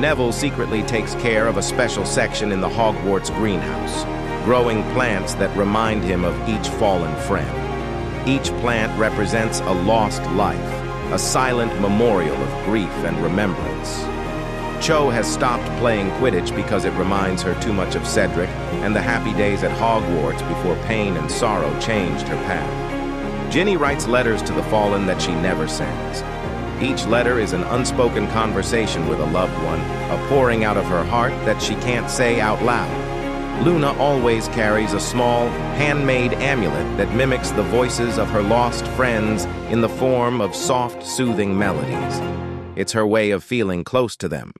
Neville secretly takes care of a special section in the Hogwarts greenhouse, growing plants that remind him of each fallen friend. Each plant represents a lost life, a silent memorial of grief and remembrance. Cho has stopped playing Quidditch because it reminds her too much of Cedric and the happy days at Hogwarts before pain and sorrow changed her path. Ginny writes letters to the fallen that she never sends. Each letter is an unspoken conversation with a loved one, a pouring out of her heart that she can't say out loud. Luna always carries a small, handmade amulet that mimics the voices of her lost friends in the form of soft, soothing melodies. It's her way of feeling close to them.